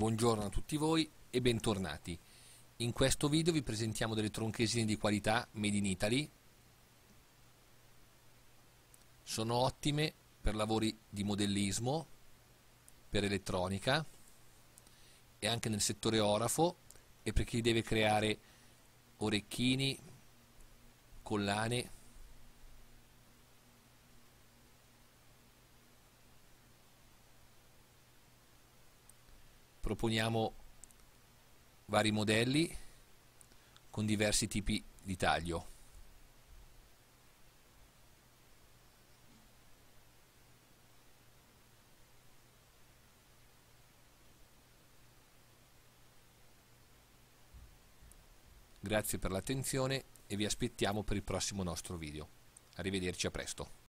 Buongiorno a tutti voi e bentornati. In questo video vi presentiamo delle tronchesine di qualità made in Italy. Sono ottime per lavori di modellismo, per elettronica e anche nel settore orafo e per chi deve creare orecchini, collane proponiamo vari modelli con diversi tipi di taglio. Grazie per l'attenzione e vi aspettiamo per il prossimo nostro video. Arrivederci a presto.